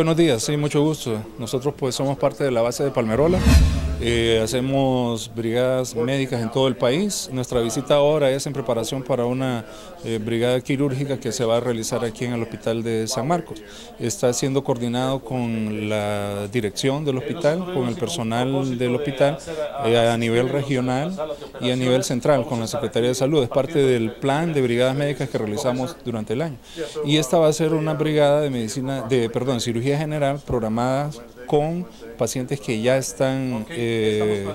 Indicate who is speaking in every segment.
Speaker 1: Buenos días, sí, mucho gusto. Nosotros pues somos parte de la base de Palmerola. Eh, hacemos brigadas médicas en todo el país. Nuestra visita ahora es en preparación para una eh, brigada quirúrgica que se va a realizar aquí en el Hospital de San Marcos. Está siendo coordinado con la dirección del hospital, con el personal del hospital eh, a nivel regional y a nivel central, con la Secretaría de Salud. Es parte del plan de brigadas médicas que realizamos durante el año. Y esta va a ser una brigada de medicina, de perdón, cirugía general programada con pacientes que ya están, eh,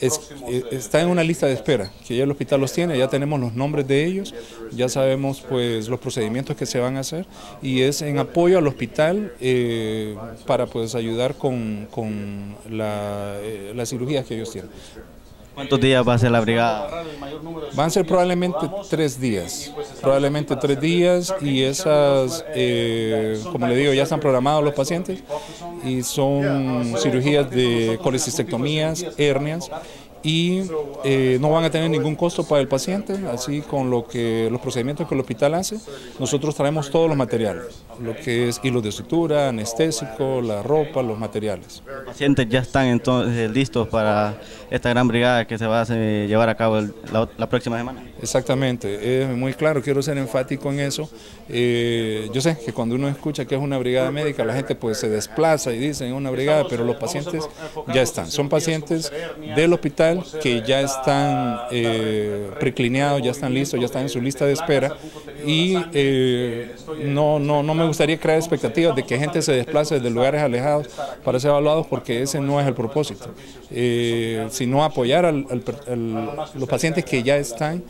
Speaker 1: eh, están en una lista de espera, que ya el hospital los tiene, ya tenemos los nombres de ellos, ya sabemos pues los procedimientos que se van a hacer y es en apoyo al hospital eh, para pues ayudar con, con la, las cirugías que ellos tienen.
Speaker 2: ¿Cuántos días va a ser la brigada?
Speaker 1: Van a ser probablemente tres días, probablemente tres días y esas, eh, como le digo, ya están programados los pacientes y son cirugías de colecistectomías, hernias y eh, no van a tener ningún costo para el paciente, así con lo que los procedimientos que el hospital hace, nosotros traemos todos los materiales, lo que es hilos de sutura, anestésico, la ropa, los materiales.
Speaker 2: Los pacientes ya están entonces listos para esta gran brigada que se va a llevar a cabo la, próxima semana.
Speaker 1: Exactamente, es muy claro, quiero ser enfático en eso. Eh, yo sé que cuando uno escucha que es una brigada médica, la gente pues se desplaza y dice es una brigada, pero los pacientes ya están, son pacientes del hospital que ya están eh, preclineados, ya están listos, ya están en su lista de espera y eh, no, no, no me gustaría crear expectativas de que gente se desplace desde lugares alejados para ser evaluados porque ese no es el propósito, eh, sino apoyar a los pacientes que ya están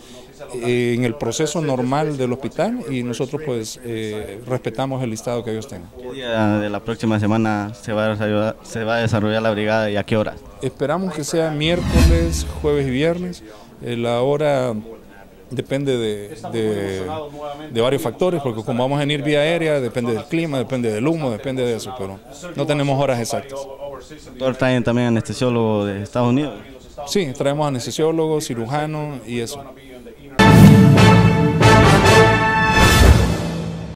Speaker 1: eh, en el proceso normal del hospital y nosotros pues respetamos el listado que ellos tengan.
Speaker 2: ¿Qué día de la próxima semana se va, a se va a desarrollar la brigada y a qué hora?
Speaker 1: Esperamos que sea miércoles, jueves y viernes. la hora depende de, de, varios factores, porque como vamos a ir vía aérea, depende del clima, depende del humo, depende de eso, pero no tenemos horas exactas.
Speaker 2: ¿Todos traen también anestesiólogo de Estados Unidos?
Speaker 1: Sí, traemos anestesiólogo, cirujano y eso.